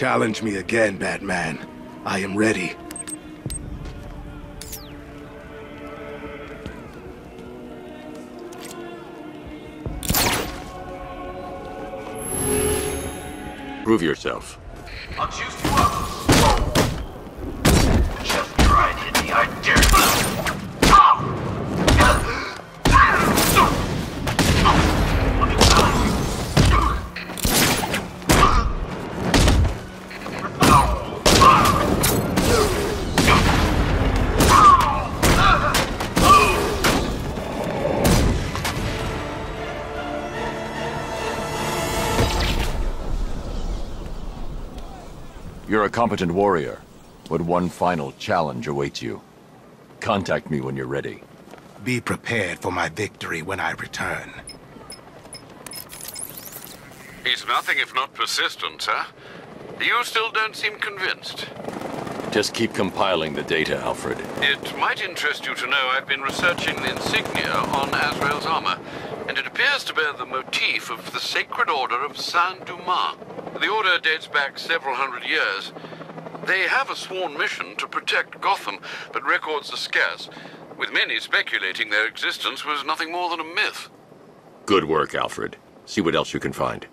Challenge me again, Batman. I am ready. Prove yourself. I'll choose you up. You're a competent warrior, but one final challenge awaits you. Contact me when you're ready. Be prepared for my victory when I return. He's nothing if not persistent, sir. You still don't seem convinced. Just keep compiling the data, Alfred. It might interest you to know I've been researching the insignia on Azrael's armor, and it appears to bear the motif of the Sacred Order of Saint-Dumas. The order dates back several hundred years. They have a sworn mission to protect Gotham, but records are scarce, with many speculating their existence was nothing more than a myth. Good work, Alfred. See what else you can find.